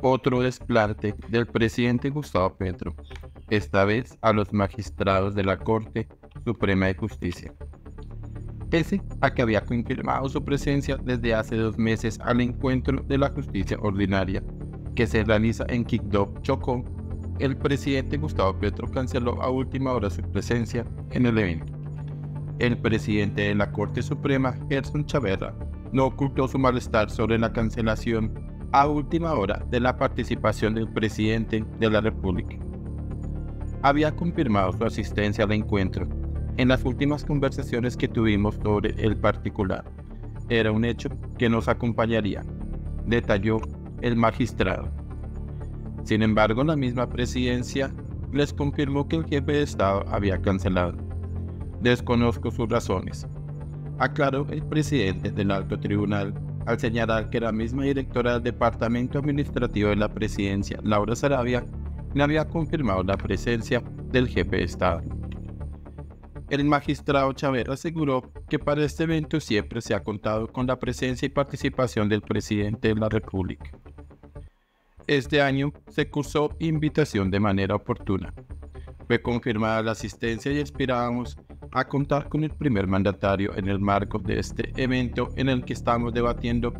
Otro desplante del presidente Gustavo Petro, esta vez a los magistrados de la Corte Suprema de Justicia. Pese a que había confirmado su presencia desde hace dos meses al encuentro de la justicia ordinaria que se realiza en Quibdó, Chocó, el presidente Gustavo Petro canceló a última hora su presencia en el evento. El presidente de la Corte Suprema, Gerson Chaverra, no ocultó su malestar sobre la cancelación a última hora de la participación del presidente de la República. Había confirmado su asistencia al encuentro en las últimas conversaciones que tuvimos sobre el particular. Era un hecho que nos acompañaría, detalló el magistrado. Sin embargo, la misma presidencia les confirmó que el jefe de Estado había cancelado. Desconozco sus razones, aclaró el presidente del alto tribunal al señalar que la misma directora del Departamento Administrativo de la Presidencia, Laura Sarabia, le había confirmado la presencia del jefe de Estado. El magistrado Chávez aseguró que para este evento siempre se ha contado con la presencia y participación del presidente de la República. Este año se cursó invitación de manera oportuna. Fue confirmada la asistencia y esperábamos a contar con el primer mandatario en el marco de este evento en el que estamos debatiendo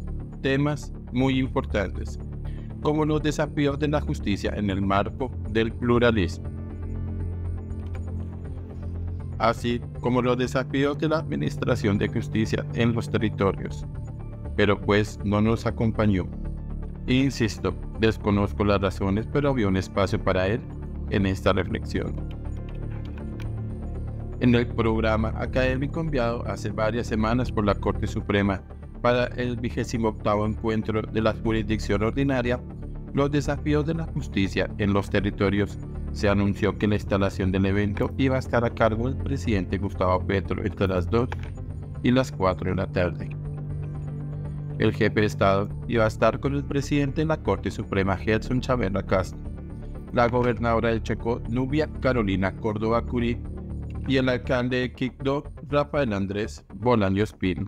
temas muy importantes, como los desafíos de la justicia en el marco del pluralismo, así como los desafíos de la administración de justicia en los territorios. Pero pues no nos acompañó. Insisto, desconozco las razones, pero había un espacio para él en esta reflexión en el programa académico enviado hace varias semanas por la Corte Suprema para el vigésimo octavo encuentro de la jurisdicción ordinaria, los desafíos de la justicia en los territorios, se anunció que la instalación del evento iba a estar a cargo del presidente Gustavo Petro entre las 2 y las 4 de la tarde. El jefe de Estado iba a estar con el presidente de la Corte Suprema Gerson Chavera Castro, la gobernadora de Checo Nubia Carolina Córdoba Curí y el alcalde de Quibdó, Rafael Andrés Bolaño Espino.